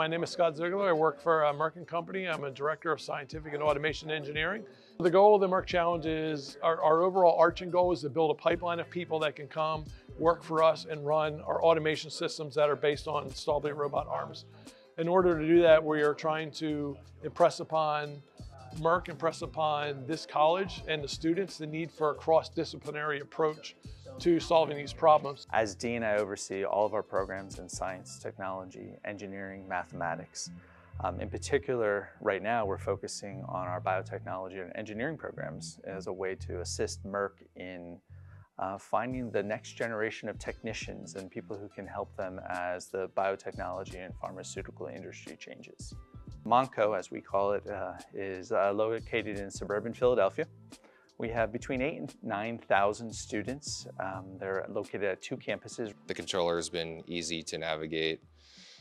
My name is Scott Ziegler. I work for uh, Merck & Company. I'm a Director of Scientific and Automation Engineering. The goal of the Merck Challenge is, our, our overall arching goal is to build a pipeline of people that can come, work for us, and run our automation systems that are based on installed robot arms. In order to do that, we are trying to impress upon Merck, impress upon this college and the students the need for a cross-disciplinary approach to solving these problems. As Dean, I oversee all of our programs in science, technology, engineering, mathematics. Um, in particular, right now, we're focusing on our biotechnology and engineering programs as a way to assist Merck in uh, finding the next generation of technicians and people who can help them as the biotechnology and pharmaceutical industry changes. Montco, as we call it, uh, is uh, located in suburban Philadelphia. We have between eight and 9,000 students. Um, they're located at two campuses. The controller has been easy to navigate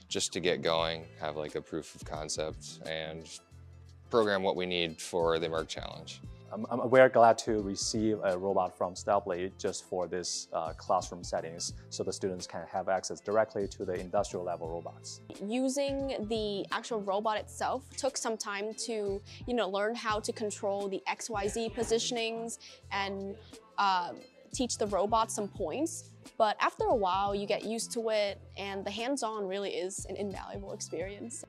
just to get going, have like a proof of concept and program what we need for the Merck Challenge. I'm, I'm very glad to receive a robot from Stäubli just for this uh, classroom settings so the students can have access directly to the industrial level robots. Using the actual robot itself took some time to you know, learn how to control the XYZ positionings and uh, teach the robot some points. But after a while, you get used to it and the hands-on really is an invaluable experience.